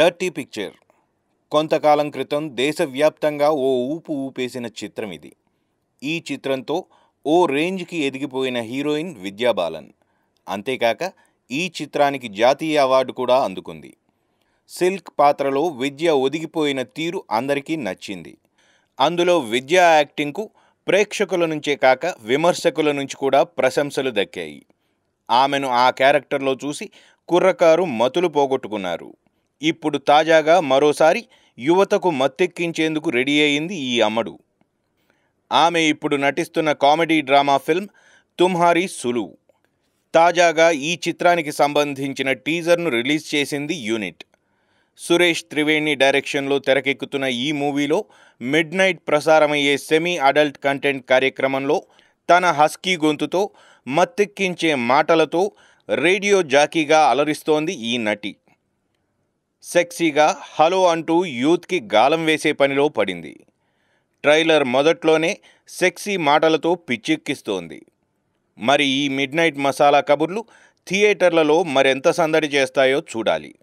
Dirty picture. కొంతకాలం క్రితం దేశవ్యాప్తంగా ఓ ఊపు ఊపేసిన చిత్రం ఇది. ఈ చిత్రంతో ఓ రేంజ్కి ఎదిగిపోయిన హీరోయిన్ విద్యా బాలన్ అంతేకాక ఈ చిత్రానికి జాతీయ అవార్డు కూడా అందుకుంది. సిల్క్ పాత్రలో విద్య ఒదిగిపోయిన తీరు అందరికీ నచ్చింది. అందులో విద్యా యాక్టింగ్కు ప్రేక్షకుల నుంచే కాక విమర్శకుల నుంచి కూడా ప్రశంసలు దక్కాయి. ఆమెను ఆ క్యారెక్టర్లో చూసి కుర్రకారు మతులు పోగొట్టుకున్నారు. ఇప్పుడు తాజాగా మరోసారి యువతకు మత్తెక్కించేందుకు రెడీ అయింది ఈ అమ్మడు. ఆమె ఇప్పుడు నటిస్తున్న comedy drama film Tumhari Sulu. తాజాగా ఈ చిత్రానికి సంబంధించిన టీజర్ను రిలీజ్ చేసింది యూనిట్. సురేష్ త్రివేణి డైరెక్షన్లో తెరకెక్కుతున్న ఈ మూవీలో మిడ్ నైట్ ప్రసారమయ్యే సెమీ అడల్ట్ కంటెంట్ కార్యక్రమంలో తన హస్కీ గొంతుతో మత్తెక్కించే మాటలతో రేడియో జాకీగా అలరిస్తోంది ఈ నటి. సెక్సీగా హలో అంటూ యూత్కి గాలం వేసే పనిలో పడింది. ట్రైలర్ మొదట్లోనే సెక్సీ మాటలతో పిచ్చెక్కిస్తోంది. మరి ఈ మిడ్ నైట్ మసాలా కబుర్లు థియేటర్లలో మరెంత సందడి చేస్తాయో చూడాలి.